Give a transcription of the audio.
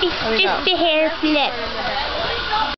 It's just a hair flip.